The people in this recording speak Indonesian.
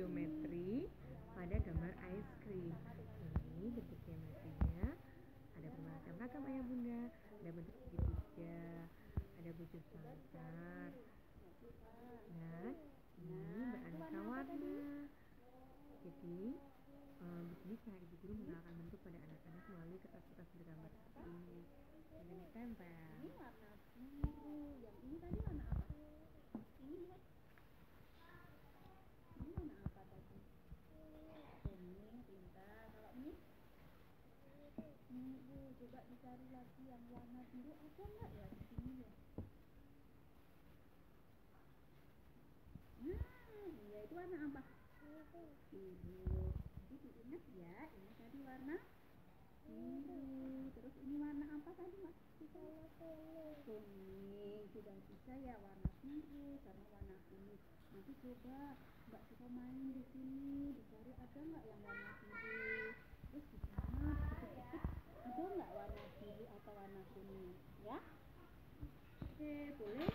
geometri pada gambar ice cream. Ini bentuk geometrinya ada bermacam macam ayah bunda, ada bentuk segitiga, ada bujur sangkar. Nah, ini beraneka warna. Jadi, um, di sini cara ibu guru mengenalkan bentuk pada anak-anak melalui kertas-kertas bergambar seperti ini. Dan ditempel. Dicari lagi yang warna biru. Ada nggak ya di sini ya? Nah, iya itu warna apa? Biru. Jadi diingat ya, ini tadi warna biru. Terus ini warna apa tadi mas? Kuning. Sudah bisa ya warna biru sama warna kuning. Nanti coba mbak suka main di sini, dicari ada nggak yang warna biru. Terus di sana dikit-dikit ada nggak warna biru atau